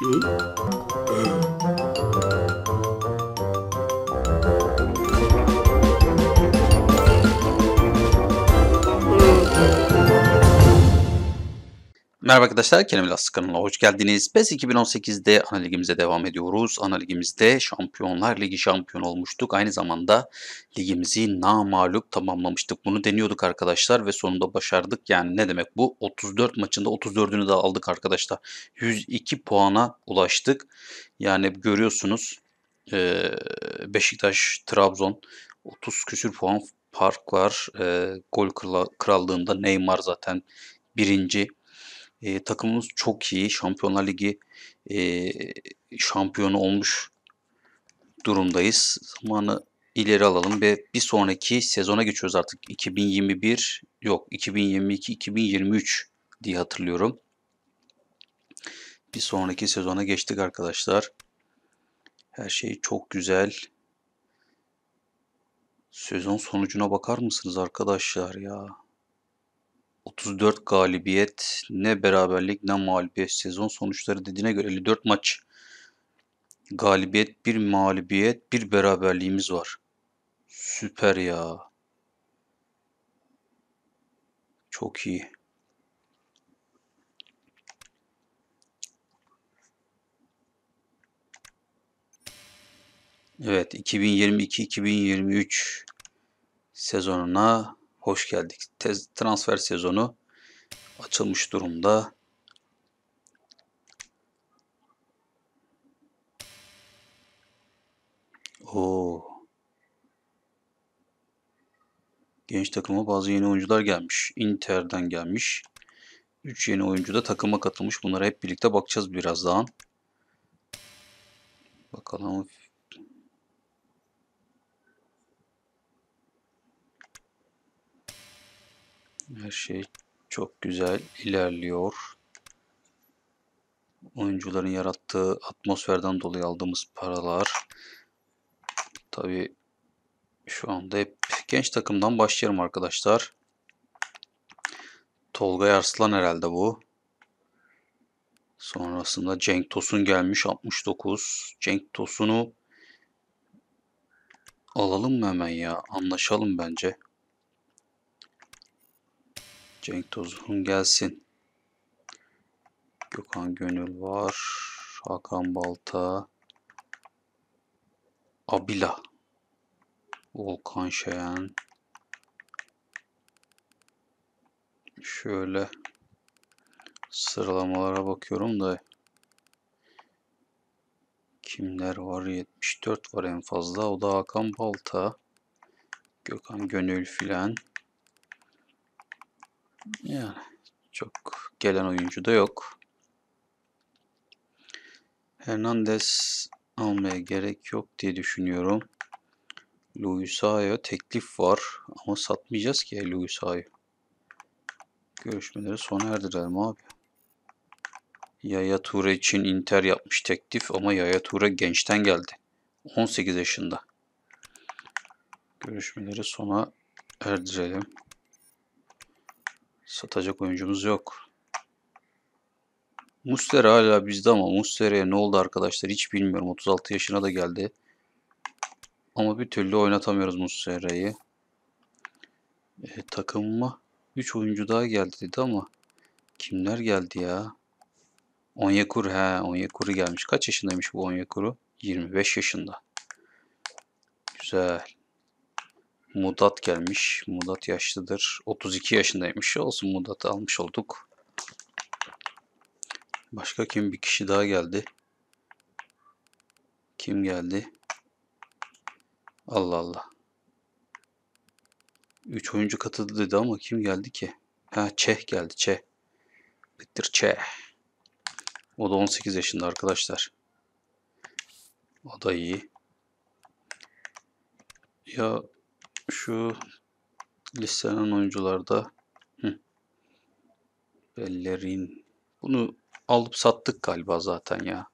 Tchau. Merhaba arkadaşlar, Kerem Lastik kanalına hoş geldiniz. PES 2018'de ana ligimize devam ediyoruz. Ana ligimizde Şampiyonlar Ligi şampiyon olmuştuk. Aynı zamanda ligimizi namağlup tamamlamıştık. Bunu deniyorduk arkadaşlar ve sonunda başardık. Yani ne demek bu? 34 maçında 34'ünü de aldık arkadaşlar. 102 puana ulaştık. Yani görüyorsunuz Beşiktaş, Trabzon 30 küsür puan fark var. Gol krallığında Neymar zaten birinci. E, takımımız çok iyi. Şampiyonlar Ligi e, şampiyonu olmuş durumdayız. Zamanı ileri alalım ve bir sonraki sezona geçiyoruz artık. 2021 yok 2022-2023 diye hatırlıyorum. Bir sonraki sezona geçtik arkadaşlar. Her şey çok güzel. Sezon sonucuna bakar mısınız arkadaşlar ya? 34 galibiyet, ne beraberlik ne mağlubiyet. Sezon sonuçları dediğine göre 54 maç galibiyet, bir mağlubiyet, bir beraberliğimiz var. Süper ya. Çok iyi. Evet, 2022-2023 sezonuna hoş geldik. Tez, transfer sezonu açılmış durumda. O Genç takıma bazı yeni oyuncular gelmiş. Inter'den gelmiş. 3 yeni oyuncu da takıma katılmış. Bunlara hep birlikte bakacağız birazdan. Bakalım Her şey çok güzel ilerliyor. Oyuncuların yarattığı atmosferden dolayı aldığımız paralar. Tabi şu anda hep genç takımdan başlayalım arkadaşlar. Tolga Arslan herhalde bu. Sonrasında Cenk Tosun gelmiş 69. Cenk Tosun'u alalım mı hemen ya? Anlaşalım bence. Cenk Tosun gelsin. Gökhan Gönül var. Hakan Balta. Abila. Volkan Şayan. Şöyle sıralamalara bakıyorum da kimler var? 74 var en fazla. O da Hakan Balta. Gökhan Gönül filan. Yani çok gelen oyuncu da yok. Hernandez almaya gerek yok diye düşünüyorum. Luisa'ya teklif var ama satmayacağız ki Luisa'yı. Görüşmeleri sona erdirelim abi. Yaya Toure için Inter yapmış teklif ama Yaya Toure gençten geldi. 18 yaşında. Görüşmeleri sona erdirelim. Satacak oyuncumuz yok. Muslera hala bizde ama Muslera'ya ne oldu arkadaşlar hiç bilmiyorum. 36 yaşına da geldi. Ama bir türlü oynatamıyoruz Muslera'yı. E, takımıma 3 oyuncu daha geldi dedi ama kimler geldi ya? Onyekuru he Onyekuru gelmiş. Kaç yaşındaymış bu Onyekuru? 25 yaşında. Güzel. Mudat gelmiş. Mudat yaşlıdır. 32 yaşındaymış. Olsun Mudat'ı almış olduk. Başka kim? Bir kişi daha geldi. Kim geldi? Allah Allah. 3 oyuncu katıldı dedi ama kim geldi ki? Ha Çeh geldi Çeh. Bitir Çeh. O da 18 yaşında arkadaşlar. O da iyi. Ya şu listelen oyuncularda. Bellerin bunu alıp sattık galiba zaten ya.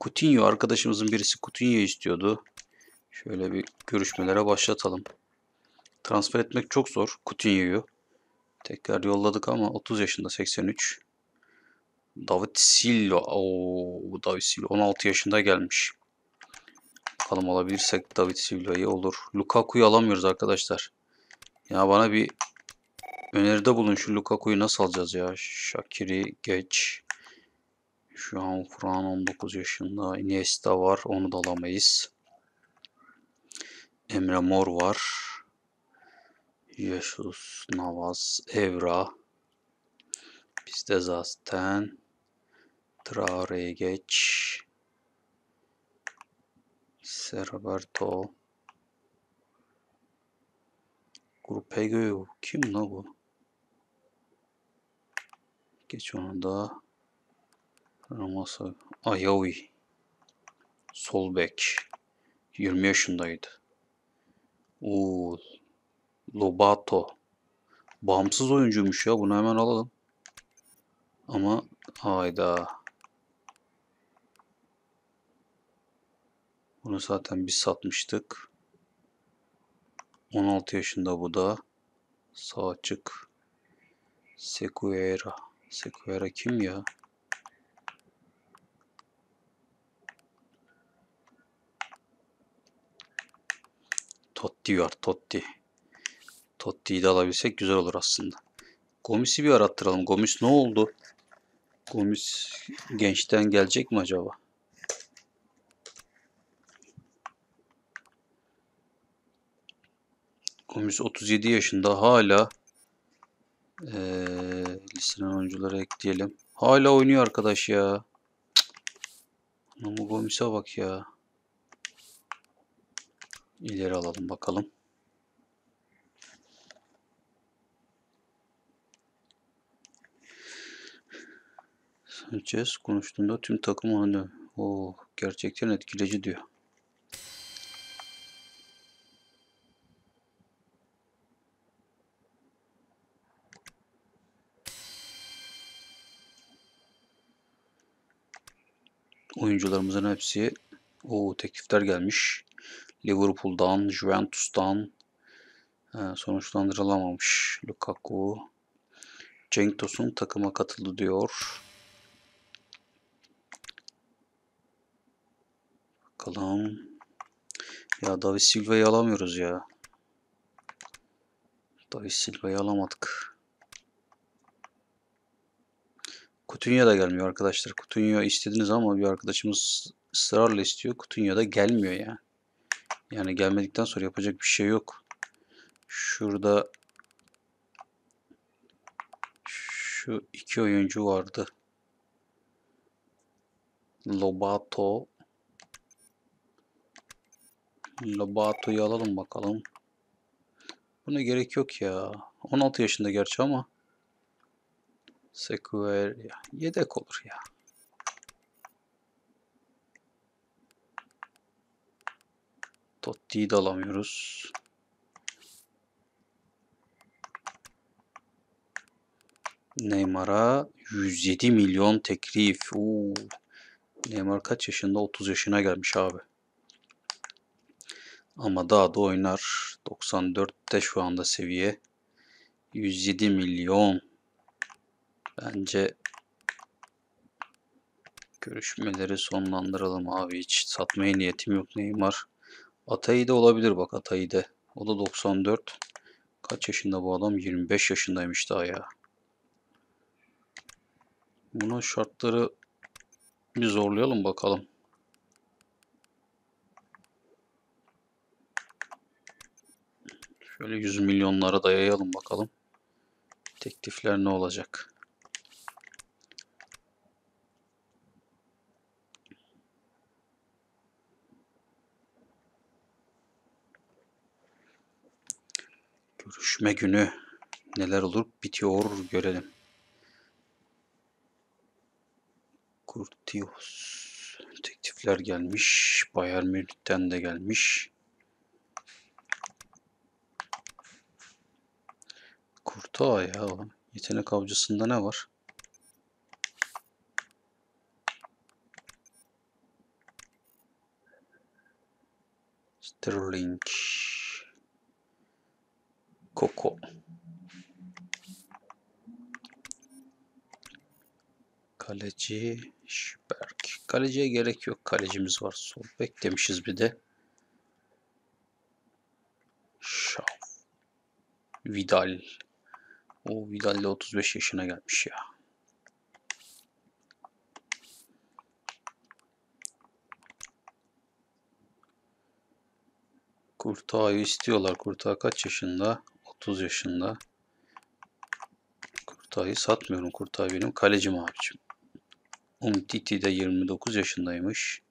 Coutinho arkadaşımızın birisi Coutinho istiyordu. Şöyle bir görüşmelere başlatalım. Transfer etmek çok zor Coutinho'yu. Tekrar yolladık ama 30 yaşında 83. David Silva. Oo, David Silva 16 yaşında gelmiş. Bakalım alabilirsek David Silva'yı olur. Lukaku'yu alamıyoruz arkadaşlar. Ya bana bir öneride bulun şu Lukaku'yu nasıl alacağız ya? Shakiri geç. Şu an Furkan 19 yaşında. Iniesta var. Onu da alamayız. Emre Mor var. Jesus Navas, Evra. Bizde zaten Traore'ye geç. Serberto. Grupego kim la bu? Geç onu da. Ramasa. Ayawi. Sol bek. 20 yaşındaydı. Oo. Lobato. Bağımsız oyuncuymuş ya. Bunu hemen alalım. Ama hayda. Bunu zaten biz satmıştık. 16 yaşında bu da. Sağ açık. Sequeira. Sequeira kim ya? Totti var Totti. Totti'yi de alabilsek güzel olur aslında. Gomis'i bir arattıralım. Gomis ne oldu? Gomis gençten gelecek mi acaba? Gomis 37 yaşında hala ee, listeden oyuncuları ekleyelim. Hala oynuyor arkadaş ya. Ama Gomis'e bak ya. İleri alalım bakalım. Sanchez konuştuğunda tüm takım onu o gerçekten etkileyici diyor. Oyuncularımızın hepsi o teklifler gelmiş. Liverpool'dan, Juventus'tan e, sonuçlandırılamamış Lukaku. Cenk Tosun takıma katıldı diyor. Bakalım. Ya David Silva'yı alamıyoruz ya. David Silva'yı alamadık. Coutinho da gelmiyor arkadaşlar. Coutinho istediniz ama bir arkadaşımız ısrarla istiyor. Coutinho da gelmiyor ya. Yani gelmedikten sonra yapacak bir şey yok. Şurada şu iki oyuncu vardı. Lobato Lobato'yu alalım bakalım. Buna gerek yok ya. 16 yaşında gerçi ama Sequer yedek olur ya. Totti'yi de alamıyoruz. Neymar'a 107 milyon teklif. Oo. Neymar kaç yaşında? 30 yaşına gelmiş abi. Ama daha da oynar. 94'te şu anda seviye. 107 milyon. Bence görüşmeleri sonlandıralım abi. Hiç satmaya niyetim yok Neymar. Atay'ı da olabilir bak Atay'ı da. O da 94. Kaç yaşında bu adam? 25 yaşındaymış daha ya. Bunun şartları bir zorlayalım bakalım. Şöyle 100 milyonlara dayayalım bakalım. Teklifler ne olacak? Görüşme günü neler olur bitiyor görelim. Kurtios teklifler gelmiş. Bayern Münih'ten de gelmiş. Kurtağa ya. Yetenek avcısında ne var? Sterling. Coco. Kaleci Şberk. Kaleciye gerek yok. Kalecimiz var. Sol bek demişiz bir de. Şav. Vidal. O Vidal de 35 yaşına gelmiş ya. Kurtağ'ı istiyorlar. Kurtağ kaç yaşında? 30 yaşında. Kurtağ'ı satmıyorum. Kurtağ benim kalecim abicim. Umtiti de 29 yaşındaymış.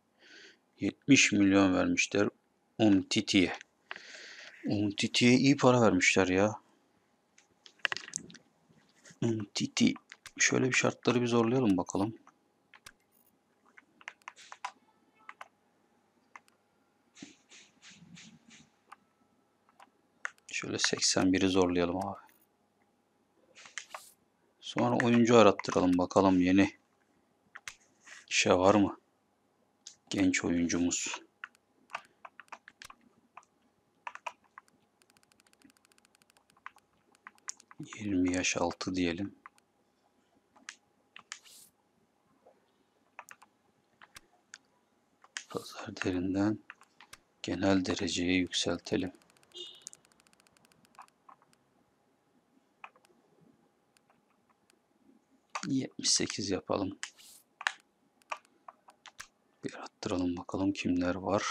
70 milyon vermişler Umtiti'ye. Umtiti'ye iyi para vermişler ya. Umtiti. Şöyle bir şartları bir zorlayalım bakalım. Şöyle 81'i zorlayalım abi. Sonra oyuncu arattıralım bakalım yeni şey var mı? Genç oyuncumuz. Yirmi yaş altı diyelim. Pazar derinden genel dereceyi yükseltelim. Yetmiş sekiz yapalım. Bir arttıralım bakalım kimler var.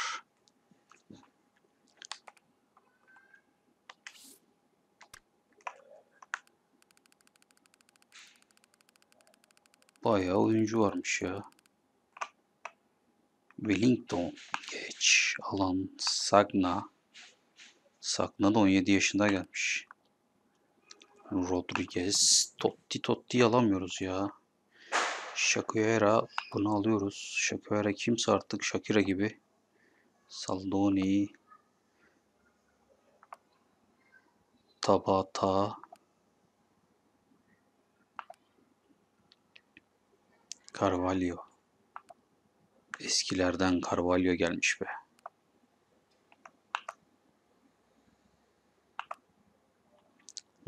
Bayağı oyuncu varmış ya. Wellington geç. Alan Sagna. Sagna da 17 yaşında gelmiş. Rodriguez. Totti Totti alamıyoruz ya. Shakira bunu alıyoruz. Shakira kimse artık Shakira gibi. Saldoni. Tabata. Carvalho. Eskilerden Carvalho gelmiş be.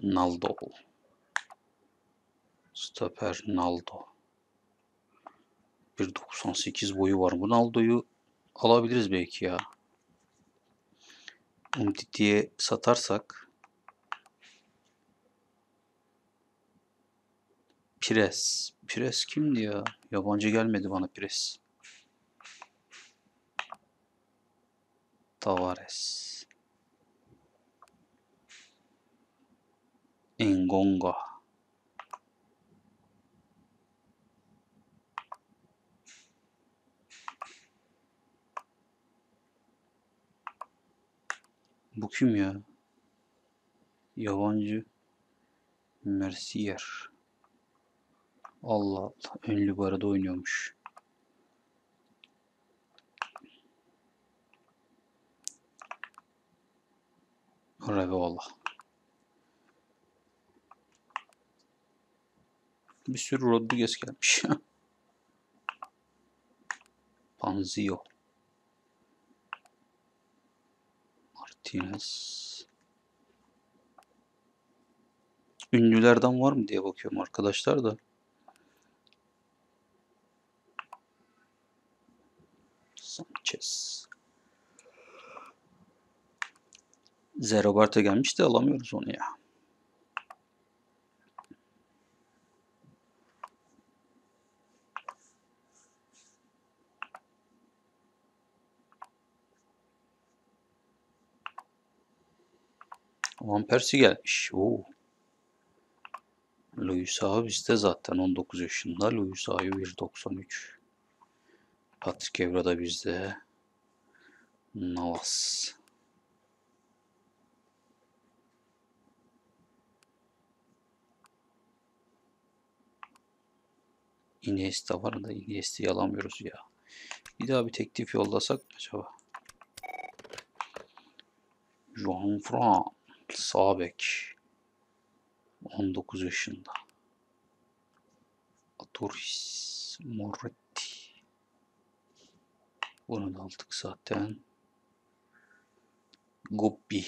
Naldo. Stoper Naldo. 1.98 boyu var. Bu Naldo'yu alabiliriz belki ya. Umtiti'ye satarsak Pires. Pires kimdi ya? Yabancı gelmedi bana Pires. Tavares. Engonga. Bu kim ya? Yabancı. Mercier. Allah Allah. Ünlü bu arada oynuyormuş. Eyvallah. Bir sürü Rodriguez gelmiş. Panzio. Martinez. Ünlülerden var mı diye bakıyorum arkadaşlar da. Sanchez. Zeroberto gelmiş de alamıyoruz onu ya. Van Persie gelmiş. Oo. Luis Ağa bizde zaten 19 yaşında. Luis Ağa'yı 1.93. Patrick Evra da bizde. Navas. Iniesta var da Iniesta'yı alamıyoruz ya. Bir daha bir teklif yollasak mı acaba? Juan Fran. Sağ bek. 19 yaşında. Atoris Moretti. Bunu da aldık zaten. Guppi.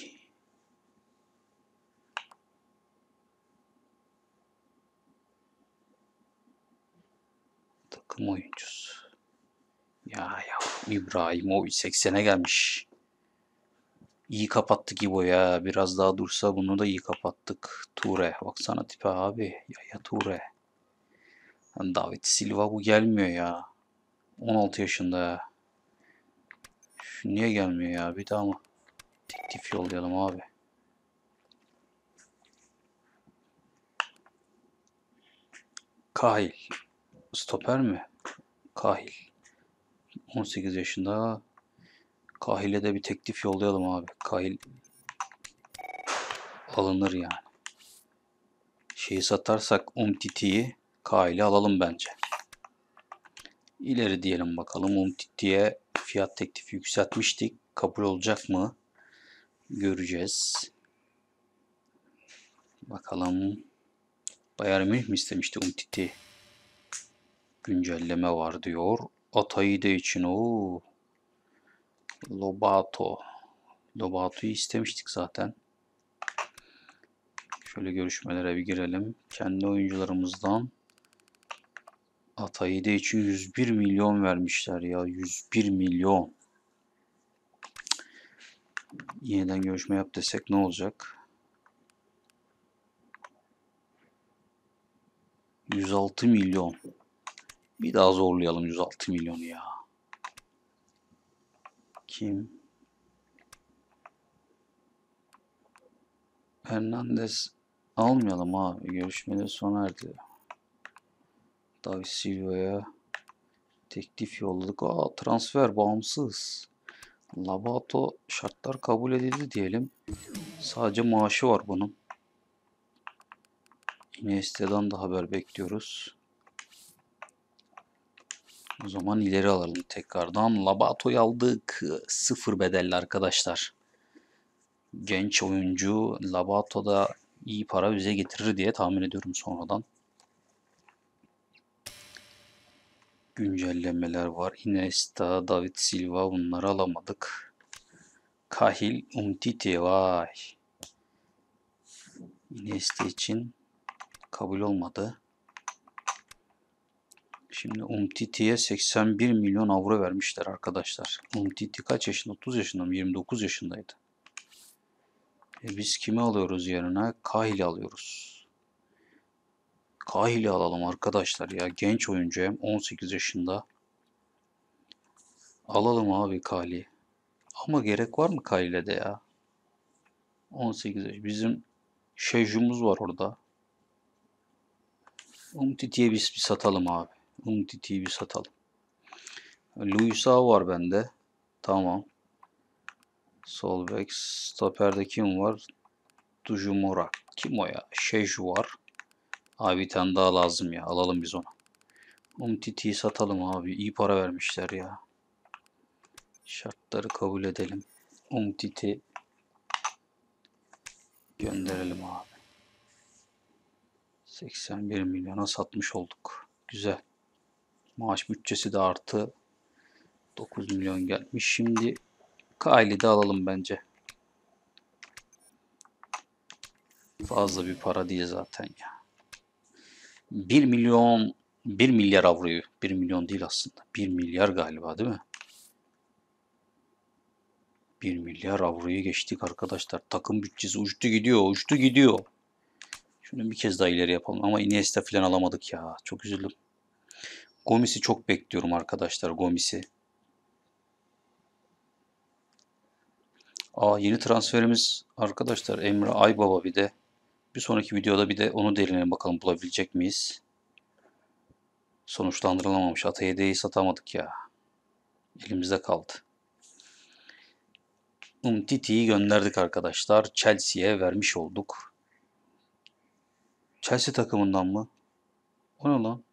Takım oyuncusu. Ya ya İbrahimovic 80'e gelmiş. İyi kapattık İbo ya. Biraz daha dursa bunu da iyi kapattık. Ture. Baksana tipe abi. Ya ya Ture. David Silva bu gelmiyor ya. 16 yaşında ya. Şu niye gelmiyor ya? Bir daha mı? Teklif yollayalım abi. Kahil. Stoper mi? Kahil. 18 yaşında. Kahil'e de bir teklif yollayalım abi. Kahil alınır yani. Şeyi satarsak Umtiti'yi Kahil'i alalım bence. İleri diyelim bakalım. Umtiti'ye fiyat teklifi yükseltmiştik. Kabul olacak mı? Göreceğiz. Bakalım. Bayern Münih mi istemişti Umtiti? Güncelleme var diyor. Atayide için o Lobato. Lobato'yu istemiştik zaten. Şöyle görüşmelere bir girelim. Kendi oyuncularımızdan Atayide için 101 milyon vermişler ya. 101 milyon. Yeniden görüşme yap desek ne olacak? 106 milyon. Bir daha zorlayalım 106 milyonu ya. Kim? Hernandez almayalım abi. Görüşmeleri sona erdi. David Silva'ya teklif yolladık. Aa transfer bağımsız. Labato şartlar kabul edildi diyelim. Sadece maaşı var bunun. Iniesta'dan da haber bekliyoruz. O zaman ileri alalım tekrardan. Labato'yu aldık. Sıfır bedelli arkadaşlar. Genç oyuncu Labato da iyi para bize getirir diye tahmin ediyorum sonradan. Güncellemeler var. Iniesta, David Silva bunları alamadık. Kahil, Umtiti vay. Iniesta için kabul olmadı. Şimdi Umtiti'ye 81 milyon avro vermişler arkadaşlar. Umtiti kaç yaşında? 30 yaşında mı? 29 yaşındaydı. E biz kimi alıyoruz yerine? Kahil'i alıyoruz. Kahil'i alalım arkadaşlar ya. Genç oyuncu hem 18 yaşında. Alalım abi Kahil'i. Ama gerek var mı Kahil'e de ya? 18 yaş. Bizim Şejumuz var orada. Umtiti'ye biz bir satalım abi. Umtiti'yi bir satalım. Luisa var bende. Tamam. Sol bek. Stoper'de kim var? Dujumura. Kim o ya? Şeju var. Abi bir tane daha lazım ya. Alalım biz onu. Umtiti'yi satalım abi. İyi para vermişler ya. Şartları kabul edelim. Umtiti gönderelim abi. 81 milyona satmış olduk. Güzel. Maaş bütçesi de artı 9 milyon gelmiş. Şimdi Kyle'i de alalım bence. Fazla bir para değil zaten ya. 1 milyon 1 milyar avroyu 1 milyon değil aslında. 1 milyar galiba değil mi? 1 milyar avroyu geçtik arkadaşlar. Takım bütçesi uçtu gidiyor, uçtu gidiyor. Şunu bir kez daha ileri yapalım ama Iniesta falan alamadık ya. Çok üzüldüm. Gomis'i çok bekliyorum arkadaşlar Gomis'i. Aa yeni transferimiz arkadaşlar Emre Aybaba bir de. Bir sonraki videoda bir de onu derinleyelim bakalım bulabilecek miyiz? Sonuçlandırılamamış. Atayede'yi satamadık ya. Elimizde kaldı. Umtiti'yi gönderdik arkadaşlar. Chelsea'ye vermiş olduk. Chelsea takımından mı? O ne lan?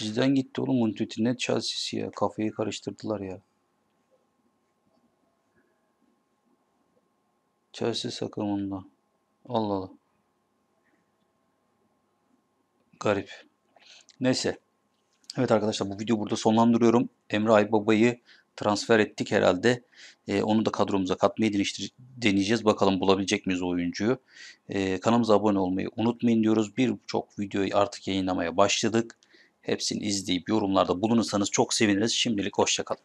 Bizden gitti oğlum Umtiti ne Chelsea'si ya. Kafayı karıştırdılar ya. Chelsea takımından. Allah Allah. Garip. Neyse. Evet arkadaşlar bu videoyu burada sonlandırıyorum. Emre Aybaba'yı transfer ettik herhalde. Ee, onu da kadromuza katmayı deneyeceğiz. Bakalım bulabilecek miyiz o oyuncuyu. Ee, kanalımıza abone olmayı unutmayın diyoruz. Birçok videoyu artık yayınlamaya başladık. Hepsini izleyip yorumlarda bulunursanız çok seviniriz. Şimdilik hoşçakalın.